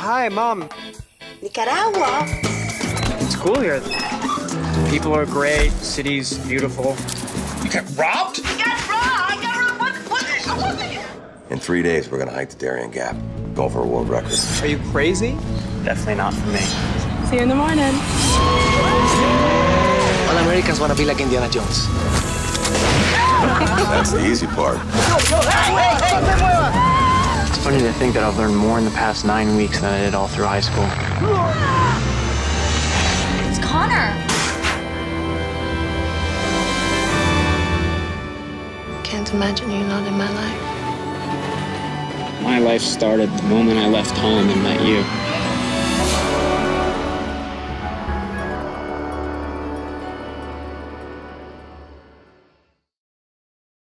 hi, Mom. Nicaragua. It's cool here. People are great. City's beautiful. You got robbed? You got robbed. I got robbed. What? What? What? In three days, we're gonna hike the Darien Gap, go for a world record. Are you crazy? Definitely not for me. See you in the morning. All Americans want to be like Indiana Jones. That's the easy part. It's funny to think that I've learned more in the past nine weeks than I did all through high school. It's Conner. Can't imagine you not in my life. My life started the moment I left home and met you.